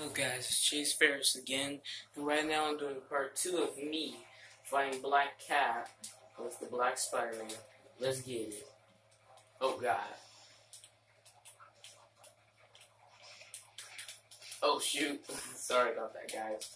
Up guys, it's Chase Farris again, and right now I'm doing part 2 of me fighting Black Cat with the Black Spider-Man. Let's get it. Oh god. Oh shoot, sorry about that guys.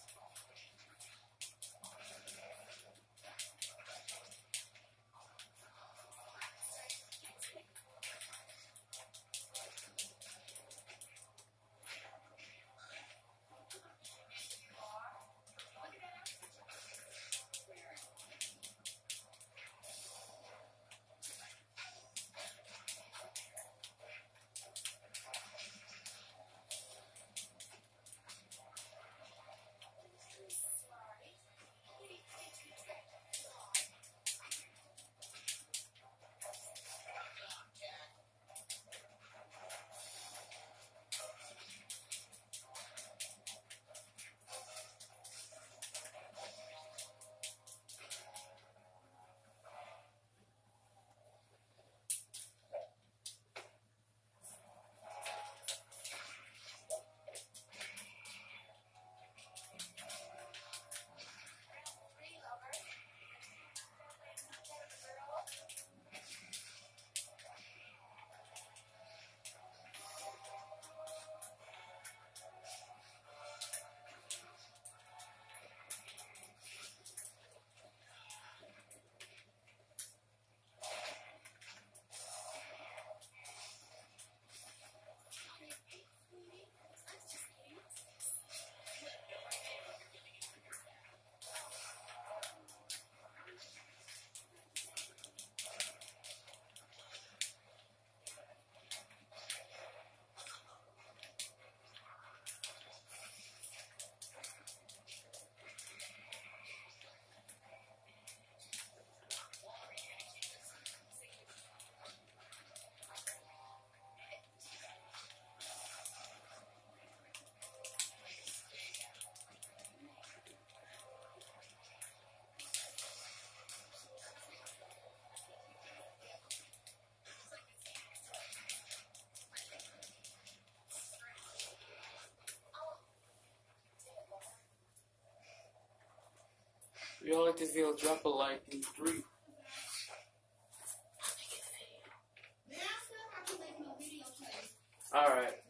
If you all like this video, drop a like in three. Alright.